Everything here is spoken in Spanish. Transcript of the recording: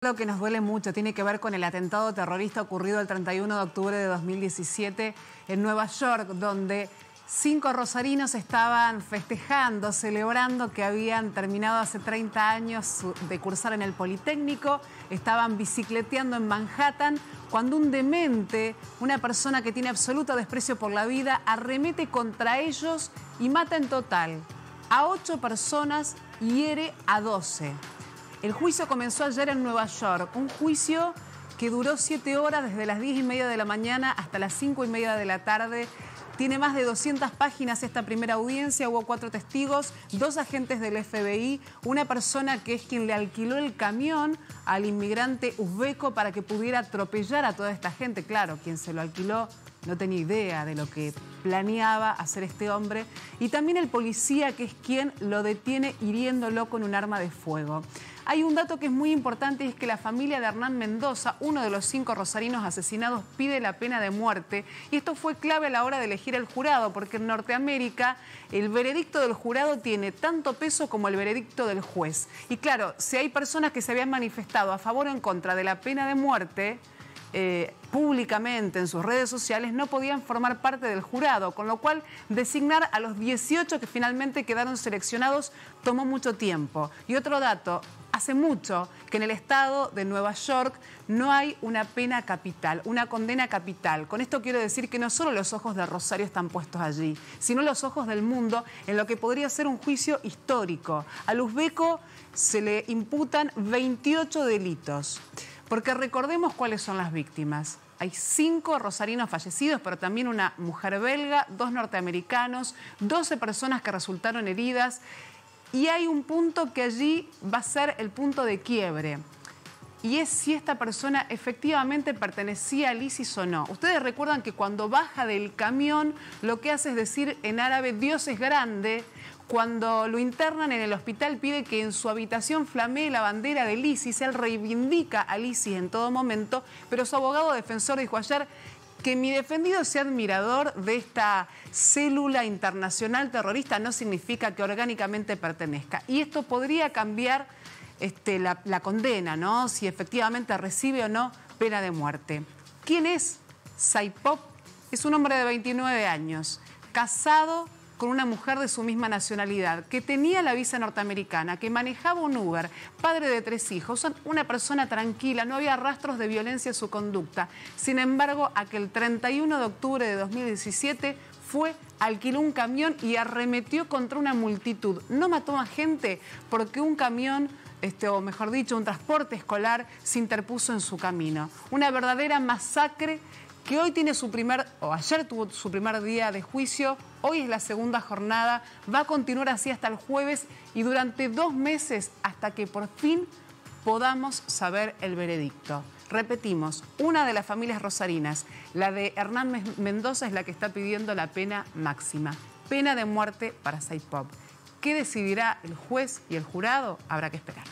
Lo que nos duele mucho tiene que ver con el atentado terrorista ocurrido el 31 de octubre de 2017 en Nueva York, donde cinco rosarinos estaban festejando, celebrando que habían terminado hace 30 años de cursar en el Politécnico, estaban bicicleteando en Manhattan, cuando un demente, una persona que tiene absoluto desprecio por la vida, arremete contra ellos y mata en total a ocho personas y hiere a 12. El juicio comenzó ayer en Nueva York, un juicio que duró siete horas desde las diez y media de la mañana hasta las cinco y media de la tarde. Tiene más de 200 páginas esta primera audiencia, hubo cuatro testigos, dos agentes del FBI, una persona que es quien le alquiló el camión al inmigrante uzbeco para que pudiera atropellar a toda esta gente. Claro, quien se lo alquiló no tenía idea de lo que planeaba hacer este hombre. Y también el policía que es quien lo detiene hiriéndolo con un arma de fuego. Hay un dato que es muy importante y es que la familia de Hernán Mendoza, uno de los cinco rosarinos asesinados, pide la pena de muerte. Y esto fue clave a la hora de elegir el jurado, porque en Norteamérica el veredicto del jurado tiene tanto peso como el veredicto del juez. Y claro, si hay personas que se habían manifestado a favor o en contra de la pena de muerte, eh, públicamente en sus redes sociales no podían formar parte del jurado, con lo cual designar a los 18 que finalmente quedaron seleccionados tomó mucho tiempo. Y otro dato, hace mucho que en el estado de Nueva York no hay una pena capital, una condena capital. Con esto quiero decir que no solo los ojos de Rosario están puestos allí, sino los ojos del mundo en lo que podría ser un juicio histórico. A Luzbeco se le imputan 28 delitos. Porque recordemos cuáles son las víctimas. Hay cinco rosarinos fallecidos, pero también una mujer belga, dos norteamericanos, 12 personas que resultaron heridas. Y hay un punto que allí va a ser el punto de quiebre. Y es si esta persona efectivamente pertenecía al ISIS o no. Ustedes recuerdan que cuando baja del camión lo que hace es decir en árabe Dios es grande, cuando lo internan en el hospital pide que en su habitación flamee la bandera del ISIS. Él reivindica al ISIS en todo momento, pero su abogado defensor dijo ayer que mi defendido sea admirador de esta célula internacional terrorista no significa que orgánicamente pertenezca. Y esto podría cambiar este, la, condena, ¿no? Si efectivamente recibe o no pena de muerte. ¿Quién es Saipov? Es un hombre de 29 años, casado con una mujer de su misma nacionalidad, que tenía la visa norteamericana, que manejaba un Uber, padre de tres hijos, una persona tranquila, no había rastros de violencia en su conducta. Sin embargo, aquel 31 de octubre de 2017 fue, alquiló un camión y arremetió contra una multitud. No mató a gente porque un camión este, o mejor dicho, un transporte escolar se interpuso en su camino. Una verdadera masacre que hoy tiene su primer, o ayer tuvo su primer día de juicio, hoy es la segunda jornada, va a continuar así hasta el jueves y durante dos meses hasta que por fin podamos saber el veredicto. Repetimos, una de las familias rosarinas, la de Hernán Mendoza, es la que está pidiendo la pena máxima, pena de muerte para Saipov. ¿Qué decidirá el juez y el jurado? Habrá que esperar.